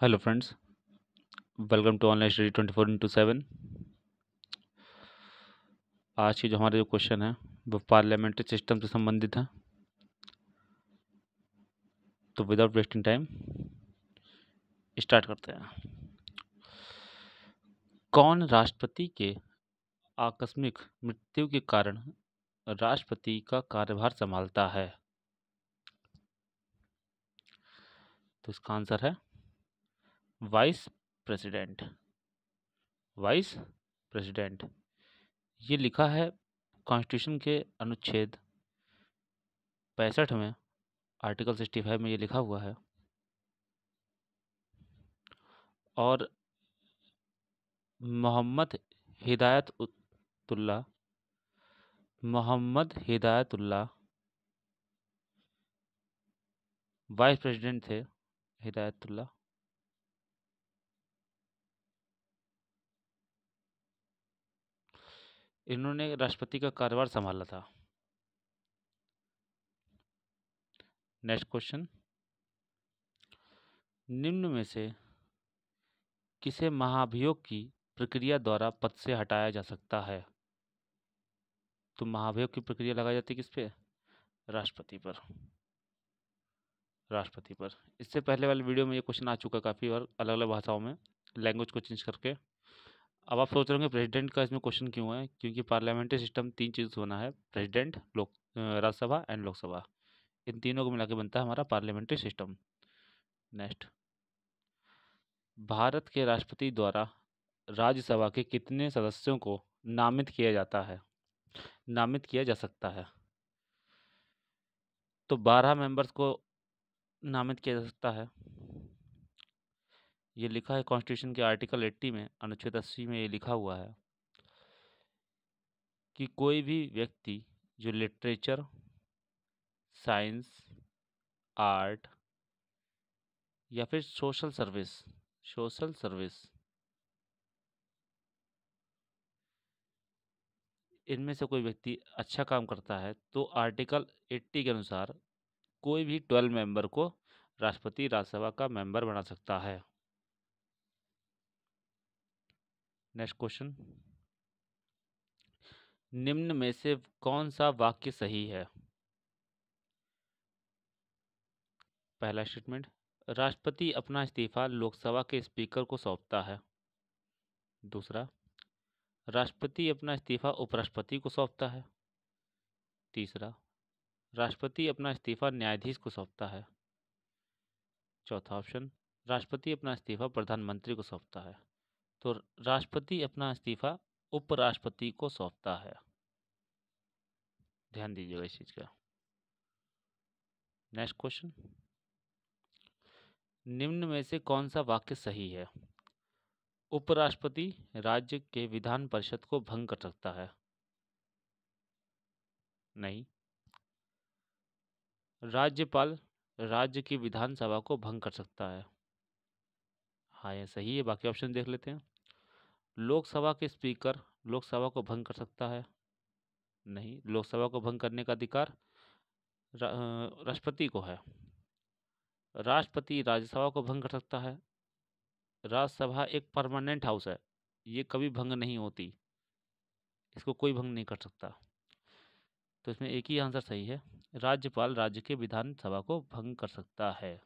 Hello friends welcome to online study twenty four into seven आज की जो हमारे जो क्वेश्चन है, वो पार्लियामेंट्री सिस्टम से संबंधित है। तो विदाउट वेस्टिंग टाइम स्टार्ट करते हैं। कौन राष्ट्रपति के आकस्मिक मृत्यु के कारण राष्ट्रपति का कार्यभार संभालता है? तो इसका आंसर है वाइस प्रेसिडेंट वाइस प्रेसिडेंट। ये लिखा है कॉन्स्टिट्यूशन के अनुच्छेद पैंसठ में, आर्टिकल सिक्सटी फाइव में ये लिखा हुआ है। और मोहम्मद हिदायतुल्ला मोहम्मद हिदायतुल्ला वाइस प्रेसिडेंट थे हिदायतुल्ला। इन्होंने राष्ट्रपति का कार्यभार संभाला था। नेक्स्ट क्वेश्चन निम्न में से किसे महाभियोग की प्रक्रिया द्वारा पद से हटाया जा सकता है? तो महाभियोग की प्रक्रिया लगाई जाती है किस पे? राष्ट्रपति पर। राष्ट्रपति पर। इससे पहले वाले वीडियो में ये क्वेश्चन आ चुका काफ़ी और अलग अलग भाषाओं में। लैंग्वेज को चेंज करके। अब आप सोच रहे होंगे, प्रेसिडेंट का इसमें क्वेश्चन क्यों है? क्योंकि पार्लियामेंट्री सिस्टम तीन चीज़ होना है, प्रेसिडेंट, लोक राज्यसभा एंड लोकसभा। इन तीनों को मिला के बनता है हमारा पार्लियामेंट्री सिस्टम। नेक्स्ट। भारत के राष्ट्रपति द्वारा राज्यसभा के कितने सदस्यों को नामित किया जाता है? नामित किया जा सकता है। तो बारह मेंबर्स को नामित किया जा सकता है। ये लिखा है कॉन्स्टिट्यूशन के आर्टिकल 80 में, अनुच्छेद 80 में ये लिखा हुआ है कि कोई भी व्यक्ति जो लिटरेचर, साइंस, आर्ट या फिर सोशल सर्विस सोशल सर्विस इनमें से कोई व्यक्ति अच्छा काम करता है तो आर्टिकल 80 के अनुसार कोई भी 12 मेंबर को राष्ट्रपति, राज्यसभा का मेंबर बना सकता है। नेक्स्ट क्वेश्चन निम्न में से कौन सा वाक्य सही है? पहला स्टेटमेंट राष्ट्रपति अपना इस्तीफा लोकसभा के स्पीकर को सौंपता है। दूसरा, राष्ट्रपति अपना इस्तीफा उपराष्ट्रपति को सौंपता है। तीसरा, राष्ट्रपति अपना इस्तीफा न्यायाधीश को सौंपता है। चौथा ऑप्शन राष्ट्रपति अपना इस्तीफा प्रधानमंत्री को सौंपता है। तो राष्ट्रपति अपना इस्तीफा उपराष्ट्रपति को सौंपता है। ध्यान दीजिएगा इस चीज़ का। नेक्स्ट क्वेश्चन निम्न में से कौन सा वाक्य सही है? उपराष्ट्रपति राज्य के विधान परिषद को भंग कर सकता है। नहीं। राज्यपाल राज्य की विधानसभा को भंग कर सकता है। हाँ ये सही है, बाकी ऑप्शन देख लेते हैं। लोकसभा के स्पीकर लोकसभा को भंग कर सकता है? नहीं, लोकसभा को भंग करने का अधिकार राष्ट्रपति को है। राष्ट्रपति राज्यसभा को भंग कर सकता है। राज्यसभा एक परमानेंट हाउस है, ये कभी भंग नहीं होती। इसको कोई भंग नहीं कर सकता। तो इसमें एक ही आंसर सही है, राज्यपाल राज्य के विधानसभा को भंग कर सकता है।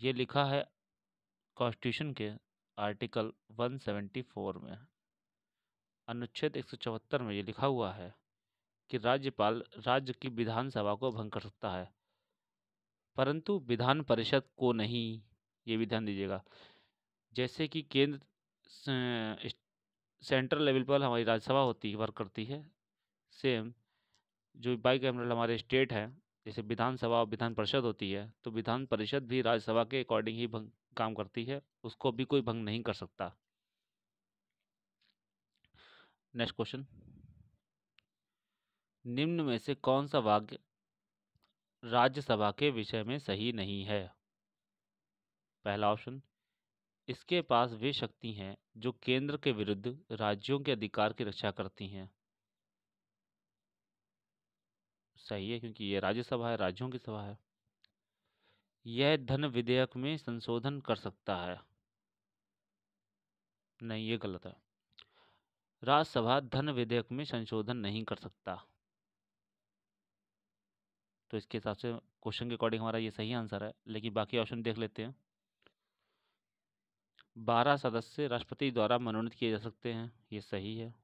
ये लिखा है कॉन्स्टिट्यूशन के आर्टिकल 174 में अनुच्छेद एक सौ चौहत्तर में ये लिखा हुआ है कि राज्यपाल राज्य की विधानसभा को भंग कर सकता है। परंतु विधान परिषद को नहीं, ये भी ध्यान दीजिएगा। जैसे कि केंद्र सेंट्रल लेवल पर हमारी राज्यसभा होती, वर्क करती है, सेम जो बाई कैमरल हमारे स्टेट है जैसे विधानसभा और विधान परिषद होती है तो विधान परिषद भी राज्यसभा के अकॉर्डिंग ही भंग, काम करती है, उसको भी कोई भंग नहीं कर सकता। Next question. निम्न में से कौन सा वाक्य राज्यसभा के विषय में सही नहीं है? पहला ऑप्शन, इसके पास वे शक्ति हैं जो केंद्र के विरुद्ध राज्यों के अधिकार की रक्षा करती हैं। है क्योंकि ये राज्यसभा है, राज्यों की सभा है। यह धन विधेयक में संशोधन कर सकता है। नहीं, ये गलत है। राज्यसभा धन विधेयक में संशोधन नहीं कर सकता। तो इसके हिसाब से क्वेश्चन के अकॉर्डिंग हमारा ये सही आंसर है, लेकिन बाकी ऑप्शन देख लेते हैं। बारह सदस्य राष्ट्रपति द्वारा मनोनीत किए जा सकते हैं, ये सही है।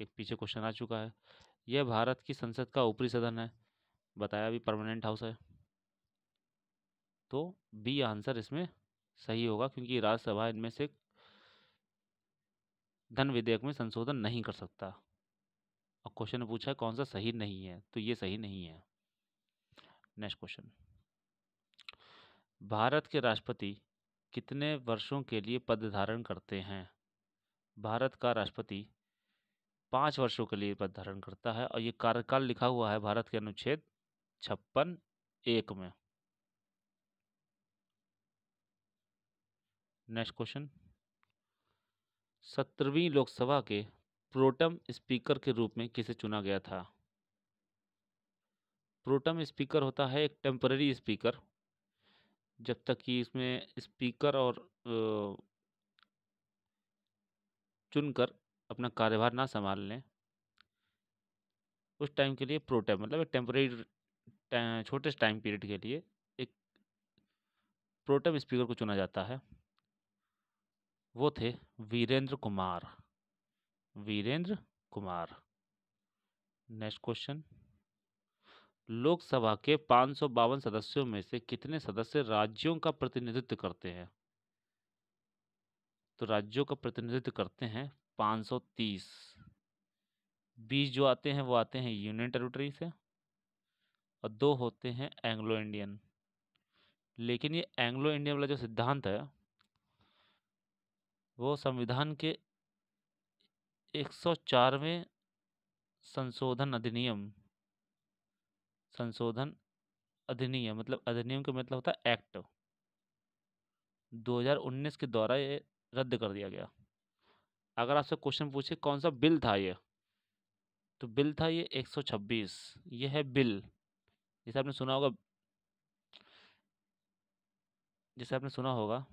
एक पीछे क्वेश्चन आ चुका है। यह भारत की संसद का ऊपरी सदन है। बताया भी परमानेंट हाउस है। तो बी आंसर इसमें सही होगा क्योंकि राज्यसभा इनमें से धन विधेयक में संशोधन नहीं कर सकता। और क्वेश्चन पूछा कौन सा सही नहीं है? तो ये सही नहीं है। नेक्स्ट क्वेश्चन भारत के राष्ट्रपति कितने वर्षों के लिए पद धारण करते हैं? भारत का राष्ट्रपति पाँच वर्षों के लिए पद धारण करता है और ये कार्यकाल लिखा हुआ है भारत के अनुच्छेद छप्पन एक में। नेक्स्ट क्वेश्चन सत्रहवीं लोकसभा के प्रोटम स्पीकर के रूप में किसे चुना गया था? प्रोटम स्पीकर होता है एक टेम्पररी स्पीकर, जब तक कि इसमें स्पीकर और चुनकर अपना कार्यभार ना संभाल लें। उस टाइम के लिए प्रोटेम मतलब एक टेम्परेरी छोटे टाइम पीरियड के लिए एक प्रोटेम स्पीकर को चुना जाता है। वो थे वीरेंद्र कुमार। वीरेंद्र कुमार। Next question. लोकसभा के पाँच सौ बावन सदस्यों में से कितने सदस्य राज्यों का प्रतिनिधित्व करते हैं? तो राज्यों का प्रतिनिधित्व करते हैं 530 बीस जो आते हैं वो आते हैं यूनियन टेरिटरी से और दो होते हैं एंग्लो इंडियन लेकिन ये एंग्लो इंडियन वाला जो सिद्धांत है, वो संविधान के 104वें संशोधन अधिनियम संशोधन अधिनियम मतलब अधिनियम का मतलब होता है एक्ट 2019 के द्वारा ये रद्द कर दिया गया। अगर आपसे क्वेश्चन पूछे, कौन सा बिल था ये? तो बिल था ये 126 ये है बिल। जैसे आपने सुना होगा, जिसे आपने सुना होगा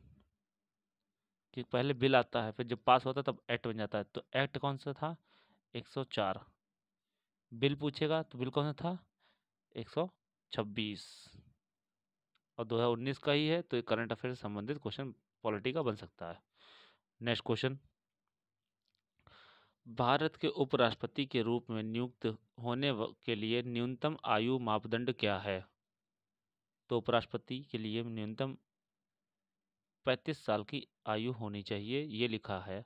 कि पहले बिल आता है, फिर जब पास होता है तब एक्ट बन जाता है। तो एक्ट कौन सा था? 104 बिल पूछेगा तो बिल कौन सा था? 126 और 2019 का ही है तो ये करंट अफेयर से संबंधित क्वेश्चन पॉलिटी का बन सकता है। Next question. भारत के उपराष्ट्रपति के रूप में नियुक्त होने के लिए न्यूनतम आयु मापदंड क्या है? तो उपराष्ट्रपति के लिए न्यूनतम पैंतीस साल की आयु होनी चाहिए, ये लिखा है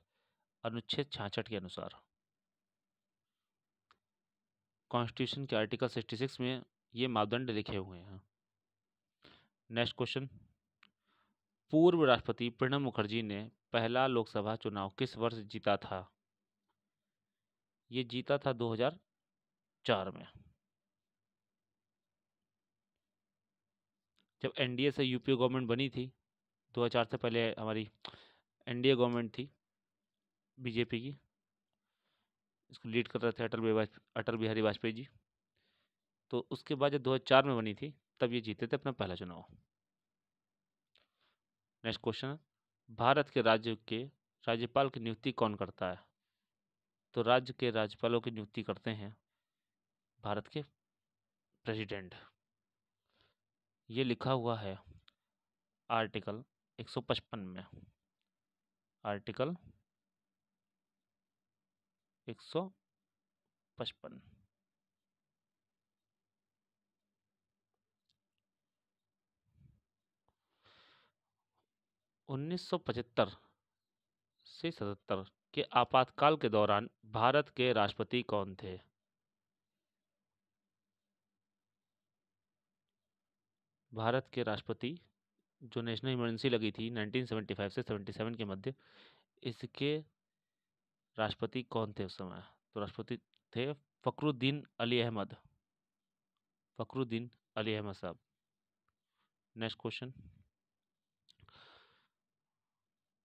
अनुच्छेद छाछठ के अनुसार। कॉन्स्टिट्यूशन के आर्टिकल 66 में ये मापदंड लिखे हुए हैं। Next question. पूर्व राष्ट्रपति प्रणब मुखर्जी ने पहला लोकसभा चुनाव किस वर्ष जीता था? ये जीता था 2004 में। जब एनडीए से यूपी गवर्नमेंट बनी थी 2004 से पहले हमारी एनडीए गवर्नमेंट थी बीजेपी की, इसको लीड कर रहे थे अटल अटल बिहारी वाजपेयी जी। तो उसके बाद जब 2004 में बनी थी, तब ये जीते थे अपना पहला चुनाव। नेक्स्ट क्वेश्चन भारत के राज्य के राज्यपाल की नियुक्ति कौन करता है? तो राज्य के राज्यपालों की नियुक्ति करते हैं भारत के प्रेसिडेंट। ये लिखा हुआ है आर्टिकल 155 में। आर्टिकल 155 1975 से सतहत्तर के आपातकाल के दौरान भारत के राष्ट्रपति कौन थे? भारत के राष्ट्रपति, जो नेशनल इमरजेंसी लगी थी 1975 से 77 के मध्य, इसके राष्ट्रपति कौन थे उस समय? तो राष्ट्रपति थे फकरुद्दीन अली अहमद। फकरुद्दीन अली अहमद साहब। Next question.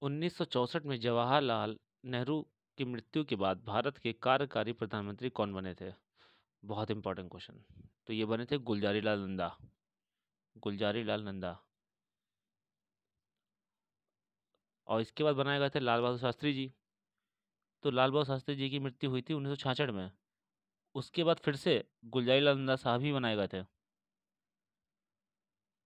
1964 में जवाहरलाल नेहरू की मृत्यु के बाद भारत के कार्यकारी प्रधानमंत्री कौन बने थे? बहुत इंपॉर्टेंट क्वेश्चन तो ये बने थे गुलजारी लाल नंदा। गुलजारी लाल नंदा। और इसके बाद बनाए गए थे लाल बहादुर शास्त्री जी। तो लाल बहादुर शास्त्री जी की मृत्यु हुई थी उन्नीस में। उसके बाद फिर से गुलजारी लाल नंदा साहब ही बनाए गए थे।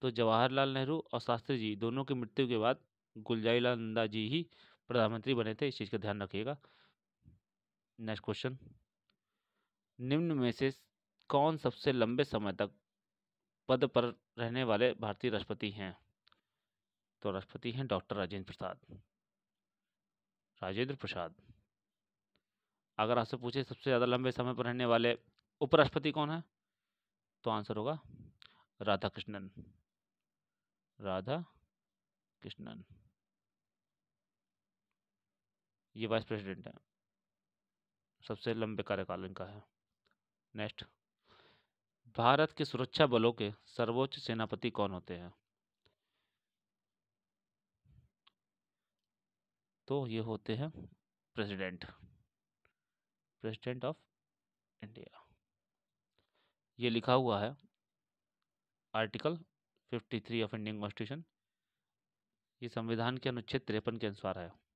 तो जवाहरलाल नेहरू और शास्त्री जी दोनों की मृत्यु के बाद गुलजारी लाल नंदा जी ही प्रधानमंत्री बने थे, इस चीज़ का ध्यान रखिएगा। Next question. निम्न में से कौन सबसे लंबे समय तक पद पर रहने वाले भारतीय राष्ट्रपति हैं? तो राष्ट्रपति हैं डॉक्टर राजेंद्र प्रसाद। राजेंद्र प्रसाद। अगर आपसे पूछे सबसे ज़्यादा लंबे समय पर रहने वाले उपराष्ट्रपति कौन है? तो आंसर होगा राधा कृष्णन राधा कृष्णन ये वाइस प्रेसिडेंट है। सबसे लंबे कार्यकाल इनका है। नेक्स्ट। भारत के सुरक्षा बलों के सर्वोच्च सेनापति कौन होते हैं? तो ये होते हैं प्रेसिडेंट। President of India. ये लिखा हुआ है आर्टिकल 53 ऑफ़ इंडियन कॉन्स्टिट्यूशन। ये संविधान के अनुच्छेद तिरपन के अनुसार है।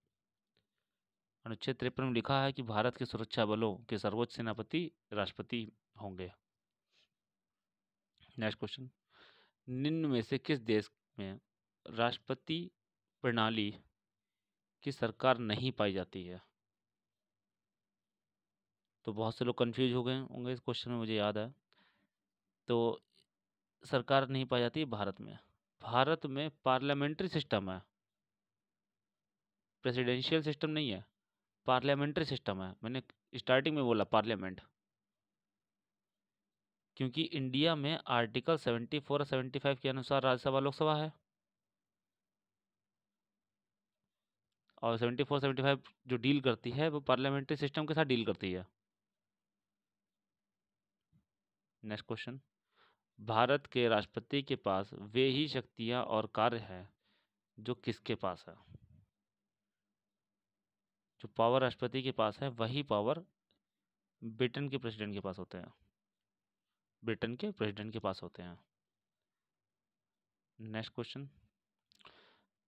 अनुच्छेद तिरपन में लिखा है कि भारत के सुरक्षा बलों के सर्वोच्च सेनापति राष्ट्रपति होंगे। नेक्स्ट क्वेश्चन निम्न में से किस देश में राष्ट्रपति प्रणाली की सरकार नहीं पाई जाती है? तो बहुत से लोग कंफ्यूज हो गए होंगे इस क्वेश्चन में, मुझे याद है। तो सरकार नहीं पाई जाती भारत में। भारत में पार्लियामेंट्री सिस्टम है। प्रेसिडेंशियल सिस्टम नहीं है। पार्लियामेंट्री सिस्टम है। मैंने स्टार्टिंग में बोला पार्लियामेंट। क्योंकि इंडिया में आर्टिकल 74 और 75 के अनुसार राज्यसभा, लोकसभा है। और 74 75 जो डील करती है, वो पार्लियामेंट्री सिस्टम के साथ डील करती है। Next question. भारत के राष्ट्रपति के पास वे ही शक्तियाँ और कार्य हैं, जो किसके पास है? जो पावर राष्ट्रपति के पास है, वही पावर ब्रिटेन के प्रेसिडेंट के पास होते हैं। ब्रिटेन के प्रेसिडेंट के पास होते हैं। नेक्स्ट क्वेश्चन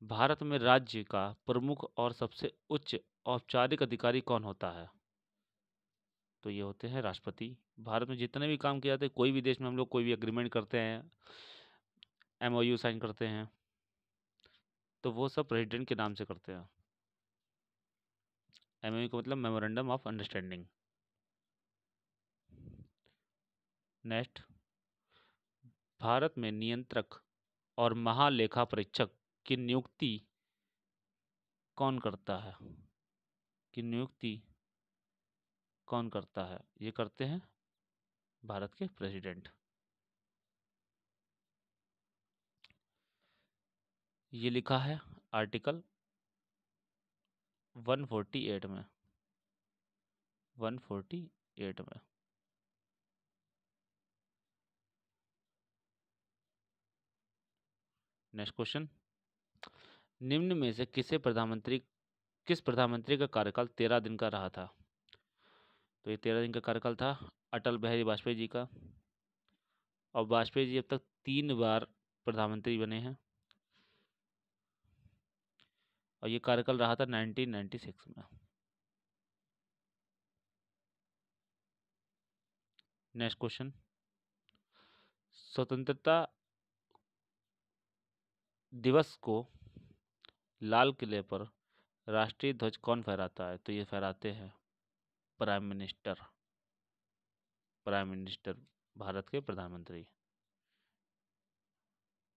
भारत में राज्य का प्रमुख और सबसे उच्च औपचारिक अधिकारी कौन होता है? तो ये होते हैं राष्ट्रपति। भारत में जितने भी काम किए जाते हैं, कोई भी देश में हम लोग कोई भी एग्रीमेंट करते हैं एमओयू साइन करते हैं तो वो सब प्रेसिडेंट के नाम से करते हैं। एमओयू का मतलब memorandum of understanding. Next, Bharat में नियंत्रक और महालेखा परीक्षक की नियुक्ति कौन करता है? की नियुक्ति कौन करता है? ये करते हैं भारत के प्रेसिडेंट। ये लिखा है आर्टिकल 148 में। 148 में। नेक्स्ट क्वेश्चन निम्न में से किसे प्रधानमंत्री, किस प्रधानमंत्री का कार्यकाल तेरह दिन का रहा था? तो ये तेरह दिन का कार्यकाल था अटल बिहारी वाजपेयी जी का। और वाजपेयी जी अब तक तीन बार प्रधानमंत्री बने हैं। और ये कार्यकाल रहा था 1996 में। नेक्स्ट क्वेश्चन स्वतंत्रता दिवस को लाल किले पर राष्ट्रीय ध्वज कौन फहराता है? तो ये फहराते हैं prime minister prime minister Bharat के प्रधानमंत्री।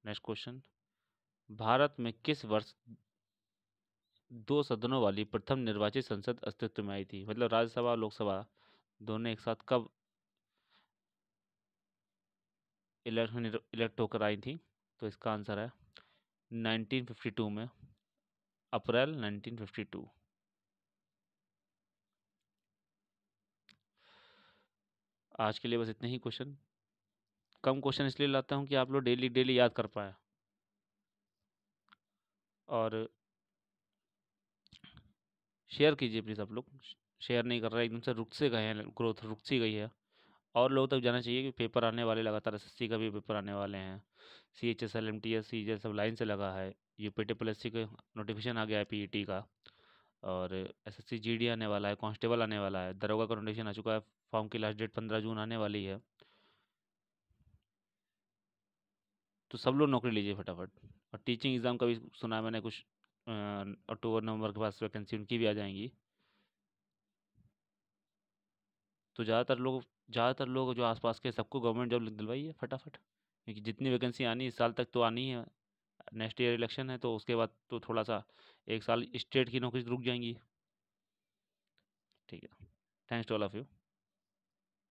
नेक्स्ट क्वेश्चन भारत में किस वर्ष दो सदनों वाली प्रथम निर्वाचित संसद अस्तित्व में आई थी। मतलब राज्यसभा और लोकसभा दोनों एक साथ कब इलेक्ट इलेक्ट होकर आई थी? तो इसका आंसर है 1952 में, अप्रैल 1952 आज के लिए बस इतने ही क्वेश्चन कम क्वेश्चन इसलिए लाता हूँ कि आप लोग डेली डेली याद कर पाए। और शेयर कीजिए प्लीज़ आप लोग। शेयर नहीं कर रहे, एकदम से रुक से गए हैं, ग्रोथ रुक सी गई है। और लोगों तक जाना चाहिए कि पेपर आने वाले, लगातार एस का भी पेपर आने वाले हैं। C H S L M T S C सब लाइन से लगा है। U P T plus C का नोटिफिकेशन आ गया है पी ई टी का। और S S C G D आने वाला है कांस्टेबल आने वाला है। दरोगा का नोटिफिकेशन आ चुका है फॉर्म की लास्ट डेट पंद्रह जून आने वाली है। तो सब लोग नौकरी लीजिए फटाफट। और टीचिंग एग्ज़ाम का भी सुना है मैंने कुछ अक्टूबर, नवंबर के पास वैकेंसी उनकी भी आ जाएँगी। तो ज़्यादातर लोग ज़्यादातर लोग जो आसपास के सबको गवर्नमेंट जॉब दिलवाइए फटाफट, क्योंकि जितनी वैकेंसी आनी इस साल तक तो आनी है। नेक्स्ट ईयर इलेक्शन है तो उसके बाद तो थोड़ा सा एक साल स्टेट की नौकरी रुक जाएँगी। ठीक है। Thanks to all of you.